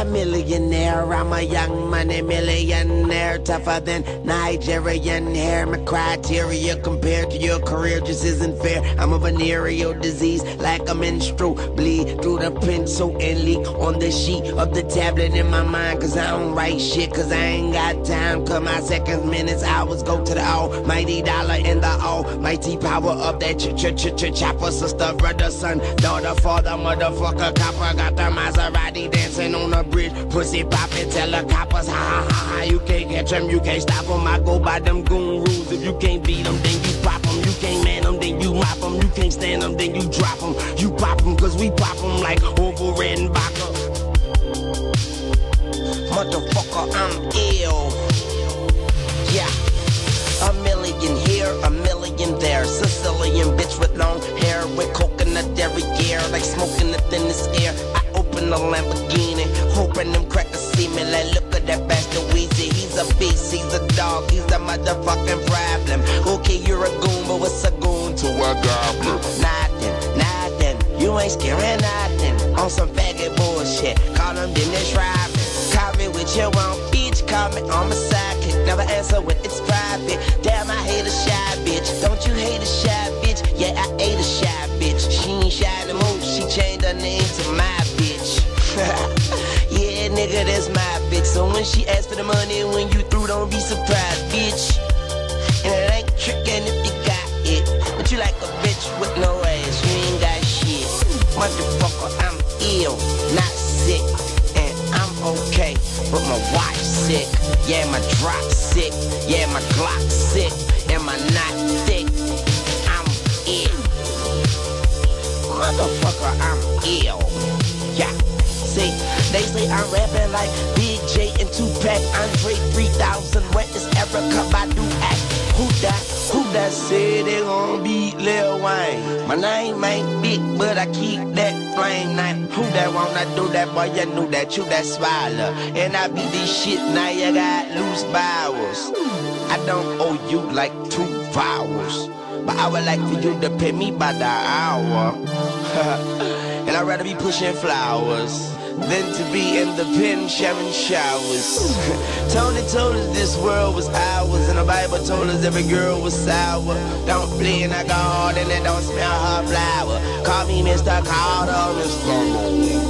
a millionaire. I'm a young money millionaire, tougher than Nigerian hair. My criteria compared to your career just isn't fair. I'm a venereal disease, like a menstrual bleed through the pencil and leak on the sheet of the tablet in my mind. Cause I don't write shit, cause I ain't got time. Cause my seconds, minutes, hours go to the almighty dollar and the almighty power of that ch ch ch ch chopper. Sister, brother, son, daughter, father, motherfucker, copper. Got the Maserati dancing on the bridge. Pussy poppin', tell the coppers, ha ha ha ha. You can't catch them, you can't stop them. I go by them goon rules. If you can't beat them, then you pop them. You can't man them, then you mop them. You can't stand them, then you drop them. You pop them, cause we pop them like Orville Redenbacher. Motherfucker, I'm ill. Yeah. A million here, a million there. Sicilian bitch with long hair, with coconut every year, like smoking them crackers see me. Like, look at that bastard Weezy. He's a beast, he's a dog, he's a motherfucking problem. Okay, you're a goon, but what's a goon to a goblin? Nothing, nothing. You ain't scaring nothing. On some faggot bullshit. Call him Dennis Rodman. Call me with your own bitch. Call me on my sidekick. Never answer when it's private. Damn, I hate a shy bitch. Don't you hate a shy bitch? Yeah, I hate a shy bitch. She ain't shy no more. She changed her name to my when she asks for the money, when you through, don't be surprised, bitch. And it ain't trickin' if you got it. But you like a bitch with no ass. You ain't got shit. Motherfucker, I'm ill, not sick. And I'm okay, but my watch sick. Yeah, my drop sick. Yeah, my Glock sick. Am I not thick? I'm ill. Motherfucker, I'm ill. Yeah. See, I'm rapping like BJ and Tupac, Andre 3000. Where is Erykah Badu at? Who that? Who that said they gon' beat Lil Wayne? My name ain't Bic, but I keep that flame name. Who that wanna do that? Boy, you knew that you that swallow. And I be this shit, now you got loose bowels. I don't owe you like two vowels. But I would like for you to pay me by the hour. and I'd rather be pushing flowers than to be in the pen sharing showers. Tony told us this world was ours, and the Bible told us every girl was sour. Don't play in a garden and don't smell her flower. Call me Mr. Carter, Mr.